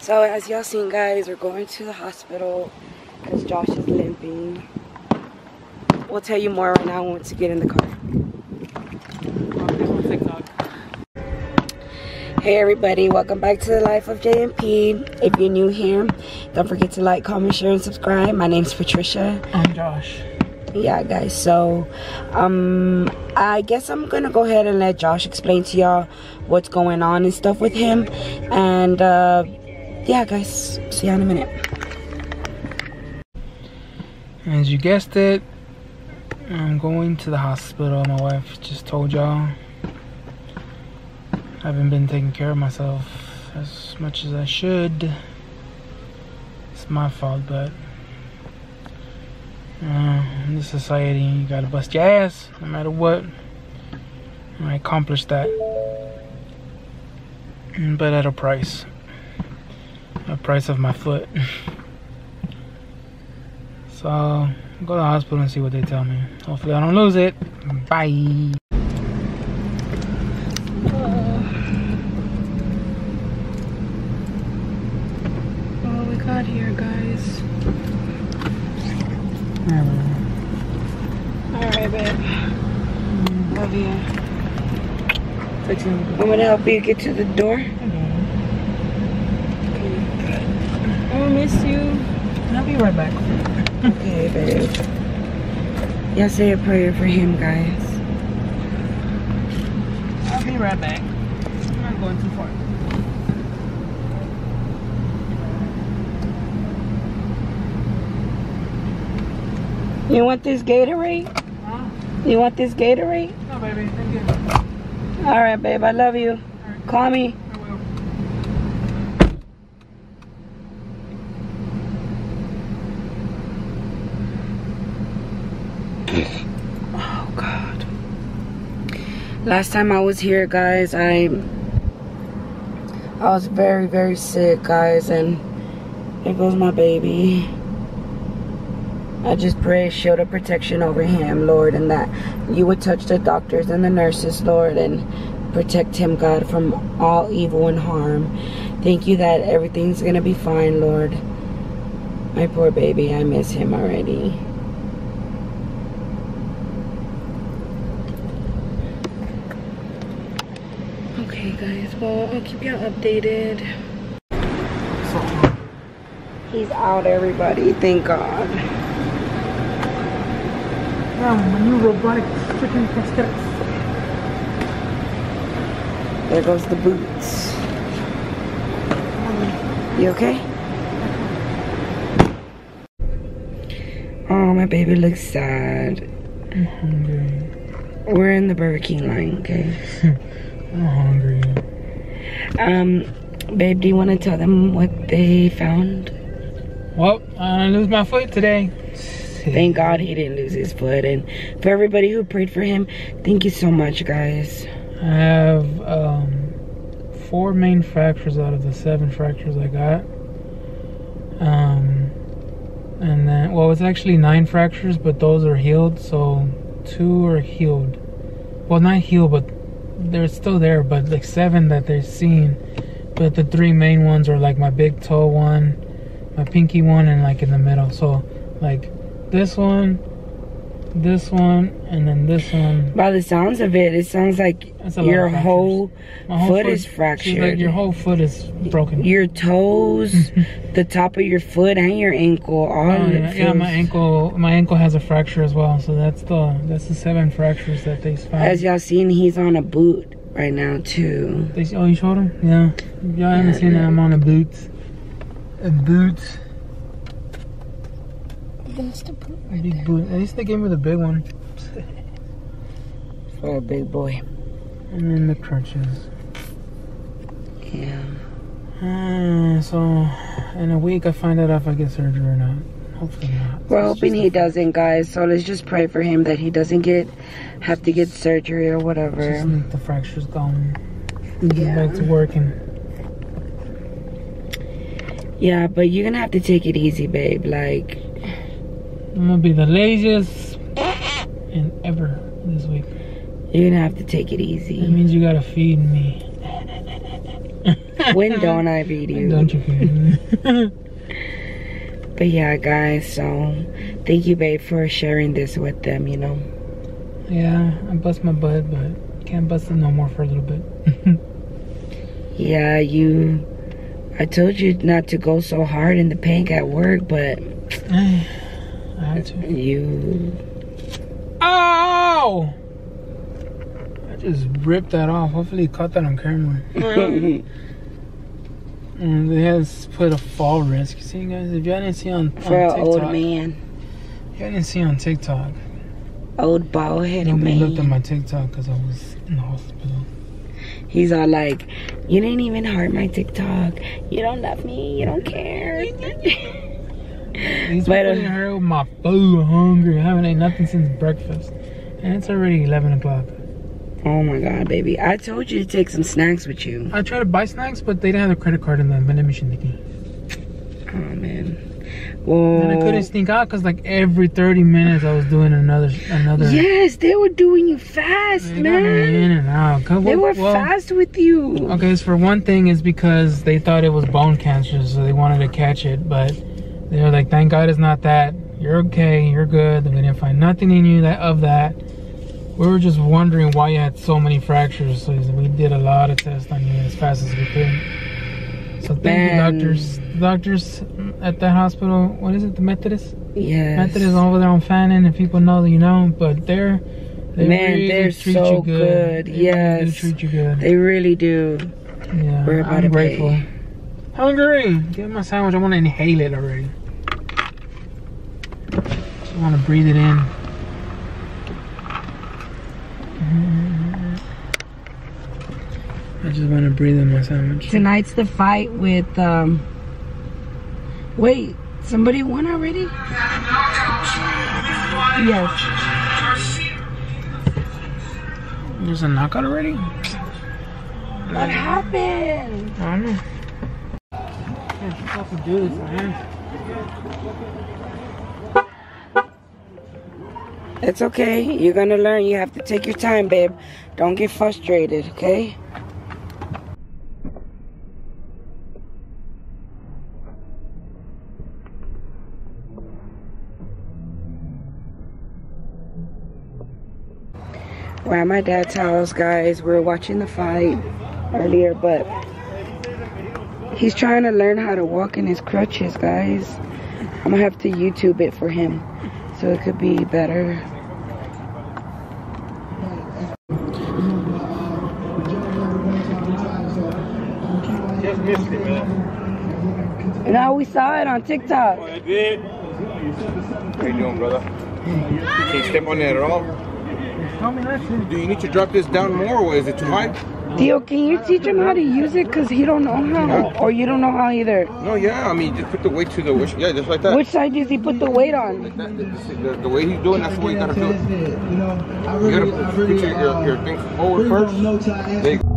So as y'all seen guys, we're going to the hospital because Josh is limping. We'll tell you more right now once you get in the car. Hey everybody, welcome back to the life of J&P. If you're new here, don't forget to like, comment, share, and subscribe. My name's Patricia. I'm Josh. Yeah guys, so um I guess I'm gonna go ahead and let Josh explain to y'all what's going on and stuff with him. And uh yeah guys, see you in a minute. As you guessed it, I'm going to the hospital. My wife just told y'all. I haven't been taking care of myself as much as I should. It's my fault, but uh, in this society, you gotta bust your ass no matter what. I accomplished that, but at a price. A price of my foot. so, I'll go to the hospital and see what they tell me. Hopefully, I don't lose it. Bye. Oh, we got here, guys. Alright, babe. Love you. I'm gonna help you get to the door. Oh, miss you. I'll be right back. Okay, babe. Y'all say a prayer for him, guys. I'll be right back. I'm not going too far. You want this Gatorade? Huh? You want this Gatorade? No, baby. Thank you. All right, babe. I love you. Call me. I will. Oh God. Last time I was here, guys, I I was very, very sick, guys, and there goes my baby. I just pray a shield of protection over him, Lord, and that you would touch the doctors and the nurses, Lord, and protect him, God, from all evil and harm. Thank you that everything's gonna be fine, Lord. My poor baby, I miss him already. Okay, guys. Well, I'll keep y'all updated. He's out, everybody. Thank God. Yeah, my new robotic freaking prosthetics. There goes the boots. You okay? Oh, my baby looks sad. I'm hungry. We're in the Burger King line, okay? I'm hungry. Um, babe, do you want to tell them what they found? Well, I lose my foot today. Thank God he didn't lose his foot. And for everybody who prayed for him, thank you so much, guys. I have um, four main fractures out of the seven fractures I got. Um, and then, well, it's actually nine fractures, but those are healed. So two are healed. Well, not healed, but they're still there. But like seven that they're seeing. But the three main ones are like my big toe one, my pinky one, and like in the middle. So like this one, this one, and then this one. By the sounds of it, it sounds like That's a lot your whole whole foot is She's fractured. like your whole foot is broken. your toes, the top of your foot, and your ankle. All Oh, yeah, yeah, my ankle, my ankle has a fracture as well. So that's the that's the seven fractures that they found. As y'all seen, he's on a boot right now too. They, oh, you showed him? Yeah. Y'all haven't seen yeah. I'm on a boot. A boot. That's the boot A big boot. At least they gave me the big one. for a big boy. And then the crutches. Yeah. Uh, so in a week, I find out if I get surgery or not. Hopefully not. We're hoping he doesn't, guys. So let's just pray for him that he doesn't get have to get surgery or Just whatever. need the fractures gone. And get back to working. Yeah, but you're gonna have to take it easy, babe. Like, I'm gonna be the laziest and ever this week. You're gonna have to take it easy. That means you gotta feed me. when don't I feed you? Don't you feed me? But yeah, guys, so thank you, babe, for sharing this with them, you know. yeah, I bust my butt, but can't bust it no more for a little bit. Yeah, you. I told you not to go so hard in the paint at work, but I had to. You. Oh! I just ripped that off. Hopefully, you caught that on camera. Mm, they has put a fall risk. You see, guys, if y'all didn't see on, on For TikTok, old man. y'all didn't see on TikTok, Old bald headed nobody looked at my TikTok because I was in the hospital. He's all like, You didn't even heart my TikTok. You don't love me. You don't care. People uh, in here with my food, hungry. I haven't ate nothing since breakfast, and it's already 11 o'clock. oh my god, baby. I told you to take some snacks with you. I tried to buy snacks, but they didn't have a credit card in the vending machine. Nikki. Oh man. Well, And I couldn't sneak out because like every 30 minutes I was doing another another. yes, they were doing you fast, man. in and out. They were well, fast with you. Okay, so for one thing, is because they thought it was bone cancer, so they wanted to catch it. But they were like, "Thank God it's not that. You're okay. You're good. We didn't find nothing in you that of that." We were just wondering why you had so many fractures. So we did a lot of tests on you as fast as we could. So thank Man. you, doctors. Doctors at that hospital. What is it? The Methodist. Yes. Methodist over there on Fannin. If people know, you know. But they're they Man, really they're treat so you good. good. They really do treat you good. They really do. Yeah, We're about I'm to grateful. pay. Hungry. Give me my sandwich. I want to inhale it already. I want to breathe it in. I just want to breathe in my sandwich. Tonight's the fight with um Wait, somebody won already? Yes. There's a knockout already? What happened? I don't know. Can't fucking do this, man. It's okay. You're gonna learn. You have to take your time, babe. Don't get frustrated, okay? We're at my dad's house, guys. We are watching the fight earlier, but he's trying to learn how to walk in his crutches, guys. I'm gonna have to YouTube it for him so it could be better. Just missed it, man. No, we saw it on TikTok. I did. How you doing, brother? You can't step on that at all. Tell me that shit. Do you need to drop this down more, or is it too high? Theo, can you teach him how to use it? Cause he don't know how, or you don't know how either. No, yeah. I mean, just put the weight to the wish. Yeah, just like that. Which side does he put the weight on? Like that. The, the, the way he's doing, that's the way you gotta do it. You know, I You gotta put really, your, your, your um, thing forward first. don't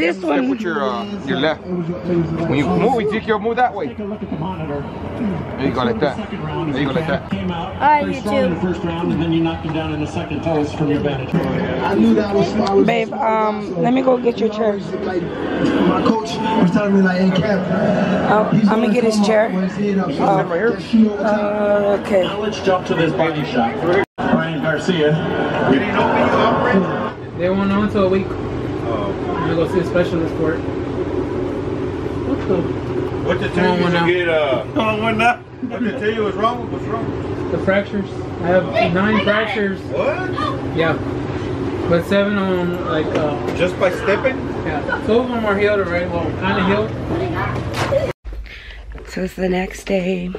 this Step one. with your uh, your left. When you move, Ezekiel, move that way. Take a look at the monitor. There you go, like that. There you go, like that. Came out Hi, very strong in the first round, and then you knocked him down in the second toss from your vantage point. I knew that was. I was Babe, um, let me go get your chair. Like, my coach was telling me, like, hey, Kev. Oh, I'm gonna get his chair. with his head up, so Oh. that shoot. Uh, okay. Now let's jump to this body shot. Ryan Garcia. They won't know until a week. I'm gonna go see a specialist for it. What the? What did tell you to get uh? Oh, what now? What to tell you was wrong? What's wrong? The fractures. I have nine fractures. What? Yeah. But seven of them, like, uh, Just by stepping? yeah. Two of them are healed already. Well, kind of healed. So it's the next day.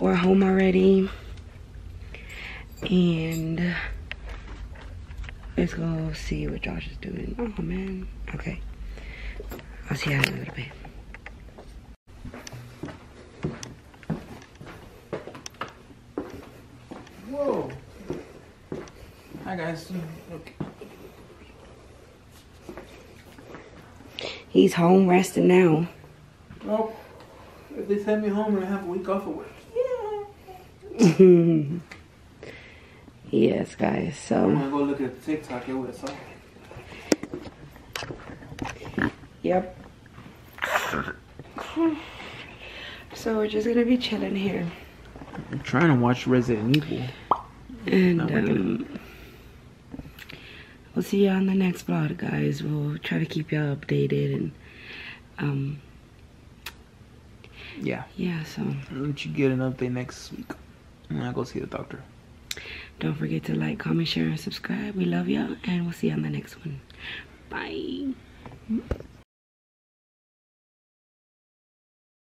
We're home already. And let's go see what Josh is doing. Oh man. Okay. I'll see you in a little bit. Whoa. Hi guys. Okay. He's home resting now. Well, if they send me home and I have a week off of work. yes, guys. I'm So, gonna go look at TikTok. It would have saw. yep. So we're just gonna be chilling here, I'm trying to watch Resident Evil. and Not um, we'll see you on the next vlog, guys. We'll try to keep y'all updated, and um, Yeah. yeah. So I'll let you get an update next week when I go see the doctor. Don't forget to like, comment, share, and subscribe. We love y'all, and we'll see you on the next one. Bye.